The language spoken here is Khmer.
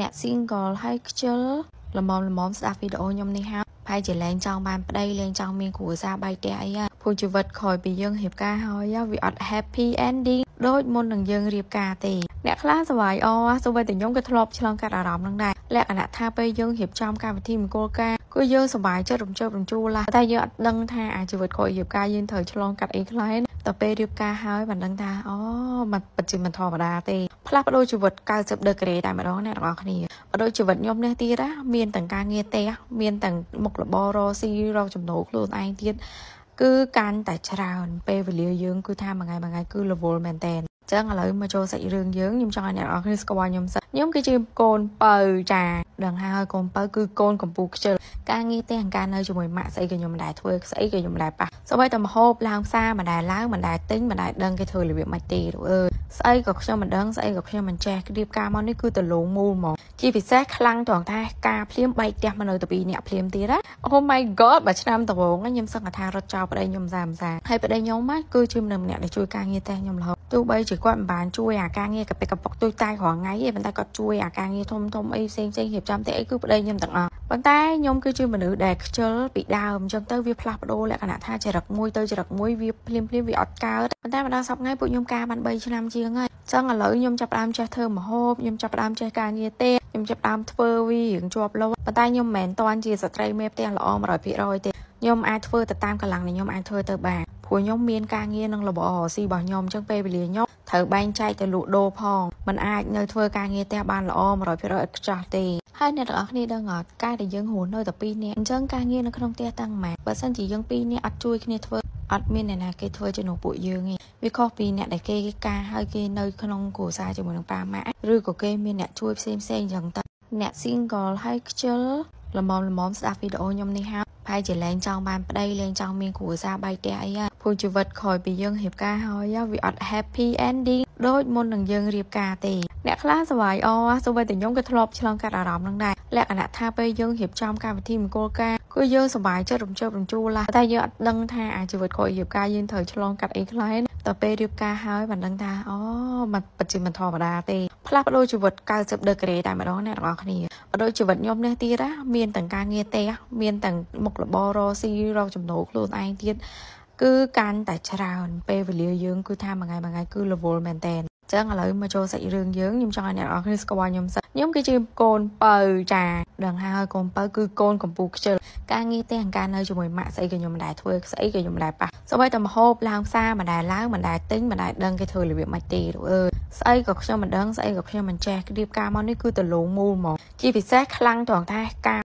អ្នក single ហើយខ្ជិលល្មមល្មមស្ដាប់វីដេអូខ្ញុំនេះហើយប្រហែលជាលែងចង់បានប្តីលែងចង់មានគ្រួសារបែកផ្ទះអីហើយព្រោះជីវិតក្រោយពីយើងរៀបការហើយវាអត់ happy ending ដូចមុននឹងយើងរៀបការទេអ្នកខ្លះសប្បាយអសូម្បីតែខ្ញុំក៏ធ្លាប់ឆ្លងកាត់អារម្មណ៍នឹងដែរលក្ខណៈថាពេលយើងរៀបចំកម្មវិធីមង្គលការគឺយើងសប្បាយចិត្តរំជើបរំជួលឡាតែយើងអត់ដឹងថាអាជីវិតក្រោយរៀបការយើងត្រូវឆ្លងកាត់អីខ្លះតែពេលរៀបការហើយបានដឹងថាអូมันពិតជាមិនធម្មតាទេ ផ្លាស់ប្ដូរជីវិត90ដឺក្រេតែម្ដងអ្នកទាំងអស់គ្នាបដូរជីវិតខ្ញុំនេះទៀតណាមានទាំងការងារផ្ទះមានទាំងមុខរបររកស៊ីរកចំណូលខ្លួនឯងទៀតគឺកាន់តែច្រើនពេលវេលាយើងគឺថាមួយថ្ងៃមួយថ្ងៃគឺរវល់មែនតើចឹងឥឡូវមកចូលសាច់រឿងយើងខ្ញុំចង់ឲ្យអ្នកនរគ្នាស្គាល់ខ្ញុំសិនខ្ញុំគឺជាកូនបើចាដឹងហើយកូនបើគឺកូនកំពូលខ្ជិលការងារទេអង្ការនៅជាមួយម៉ាក់ស្អីក៏ខ្ញុំមិនដែលធ្វើស្អីក៏ខ្ញុំមិនដែលប៉ះសូម្បីតែម្ហូបឡើងផ្សារមិនដែលឡើងមិនដែលទិញមិនដែលដឹងគេធ្វើរបៀបម៉េចទេអើយស្អីក៏ខ្ញុំមិនដឹងស្អីក៏ខ្ញុំមិនចេះគ្រៀបការមកនេះគឺតលងមូលហ្មងជាពិសេសខ្លាំងត្រង់ថាការភ្លាមបែកផ្ទះមកនៅទៅពីអ្នកភ្លាមទៀតណា Oh my god មួយឆ្នាំដំបូងខ្ញុំសឹងថារត់ចោលប្តីខ្ញុំសាមសាហើយប្តីខ្ញុំមកគឺជាមនុស្សម្នាក់ដែលជួយការងារតែខ្ញុំរហូតទោះបីជាគាត់មិនបានជួយអាការងារកប៉ិកកប៉ុកទុយតែរាល់ថ្ងៃទេប៉ុន្តែគាត់ជួយអាការងារធំធំអីផ្សេងផ្សេងរៀបចំតែអីគឺប្តីខ្ញុំទាំងអស់ប៉ុន្តែខ្ញុំគឺជាមនុស្សដែលខ្ជិលពីដើមអញ្ចឹងទៅវាផ្លាស់ប្ដូរលក្ខណៈថាចរិតមួយទៅចរិតមួយវាភ្លាមភ្លាមវាអត់កើតប៉ុន្តែម្ដងសប្តាហ៍ថ្ងៃពួកខ្ញុំការបាន3ឆ្នាំជាងហើយចឹងឥឡូវខ្ញុំចាប់ផ្ដើមចេះធ្វើម្ហូបខ្ញុំចាប់ផ្ដើមចេះការងារទេខ្ញុំចាប់ផ្ដើមធ្វើវារៀងជាប់លាប់ប៉ុន្តែខ្ញុំមិនមែនតន់ជាស្ត្រីមេផ្ទះល្អ100%ទេខ្ញុំអាចធ្វើទៅតាមកម្លាំងនៃខ្ញុំអាចធ្វើទៅបានព្រោះខ្ញុំមានការងារនិងរបររស៊ីរបស់ខ្ញុំអញ្ចឹងពេលវេលាខ្ញុំត្រូវបែងចែកទៅលក់ដូរផងมันអាចនៅធ្វើការងារផ្ទះបានល្អ100%ឥតខ្ចោះទេ ហើយអ្នកទាំងអស់គ្នាដឹងអត់ការដែលយើងរស់នៅតែពីរនាក់អញ្ចឹងការងារនៅក្នុងផ្ទះតាំងម៉ាបើសិនជាយើងពីរនាក់អត់ជួយគ្នាធ្វើអត់មានអ្នកណាគេធ្វើជំនួសពួកយើងទេវាខុសពីអ្នកដែលគេការហើយគេនៅក្នុងគ្រួសារជាមួយនឹងប៉ាម៉ាក់ឬក៏គេមានអ្នកជួយផ្សេងផ្សេងអញ្ចឹងទៅអ្នក single ហើយខ្ជិលល្មមល្មមស្ដាប់វីដេអូខ្ញុំនេះហើយប្រហែលជាលែងចង់បានប្តីលែងចង់មានគ្រួសារបែកផ្ទះអីហើយ ព្រោះជីវិតក្រោយពីយើងរៀបការហើយវាអត់ happy ending ដូចមុននឹងយើងរៀបការទេអ្នកខ្លះសប្បាយអសូម្បីតែខ្ញុំក៏ធ្លាប់ឆ្លងកាត់អារម្មណ៍នឹងដែរលក្ខណៈថាពេលយើងរៀបចំកម្មវិធីមង្គលការគឺយើងសប្បាយចិត្តរំជើបរំជួលឡាតែយើងអត់ដឹងថាអាជីវិតក្រោយរៀបការយើងត្រូវឆ្លងកាត់អីខ្លះតែពេលរៀបការហើយបានដឹងថាអូมันពិតជាមិនធម្មតាទេផ្លាស់ប្ដូរជីវិត90ដឺក្រេតែម្ដងអ្នកទាំងអស់គ្នាបដូរជីវិតខ្ញុំនេះទៀតណាមានទាំងការងារផ្ទះមានទាំងមុខរបររកស៊ីរកចំណូលខ្លួនឯងទៀត គឺកាន់តែច្រើនពេលវេលាយើងគឺថាមួយថ្ងៃមួយថ្ងៃគឺរវល់មែនតើចឹងឥឡូវមកចូលសាច់រឿងយើងខ្ញុំចង់ឲ្យអ្នកនរគ្នាស្គាល់ខ្ញុំសិនខ្ញុំគឺជាកូនបើចាដឹងហើយកូនបើគឺកូនកំពូលខ្ជិលការងារទេអង្ការនៅជាមួយម៉ាក់ស្អីក៏ខ្ញុំមិនដែលធ្វើស្អីក៏ខ្ញុំមិនដែលប៉ះសូម្បីតែម្ហូបឡើងផ្សារមិនដែលឡើងមិនដែលទិញមិនដែលដឹងគេធ្វើរបៀបម៉េចទេអើយស្អីក៏ខ្ញុំមិនដឹងស្អីក៏ខ្ញុំមិនចេះគ្រៀបការមកនេះគឺតលងមូលហ្មងជាពិសេសខ្លាំងត្រង់ថាការ